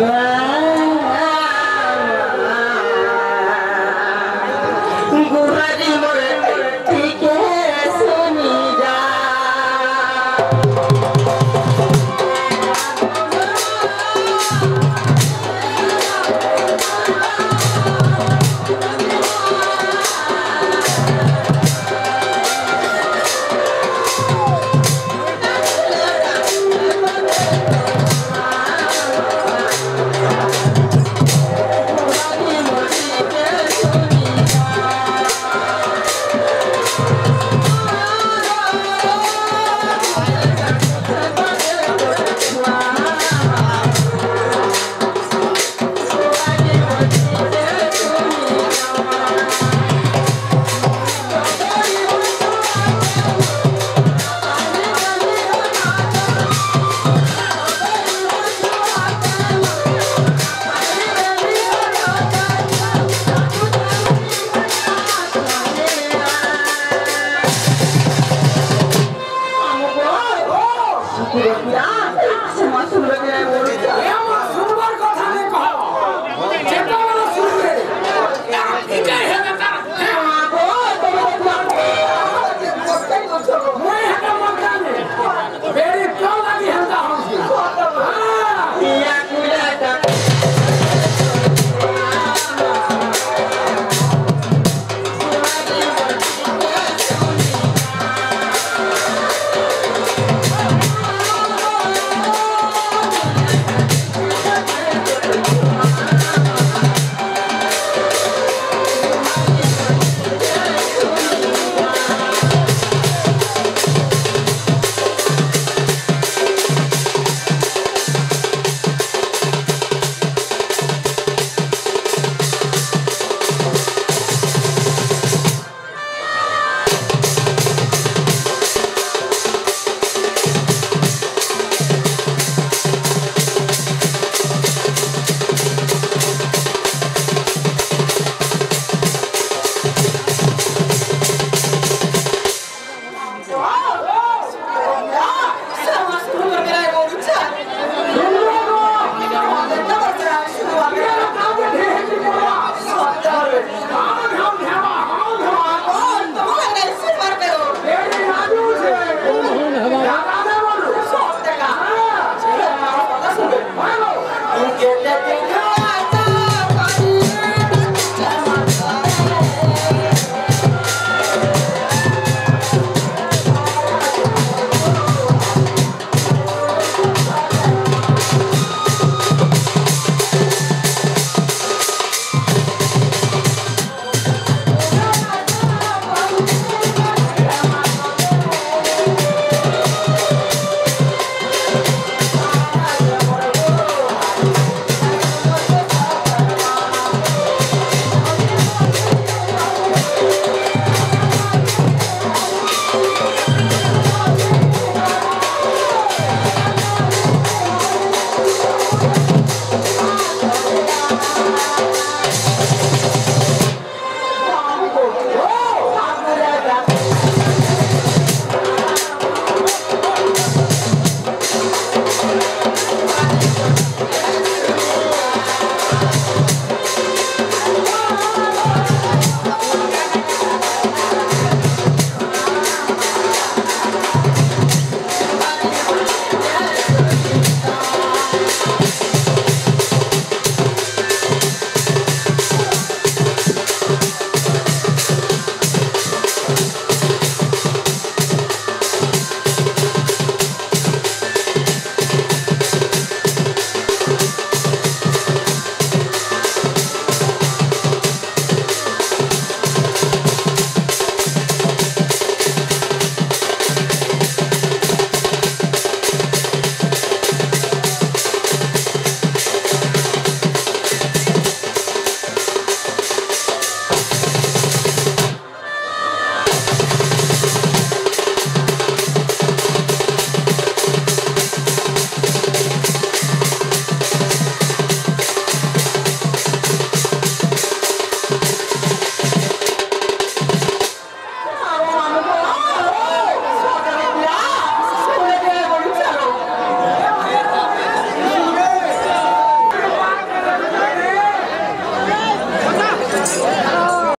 Yeah.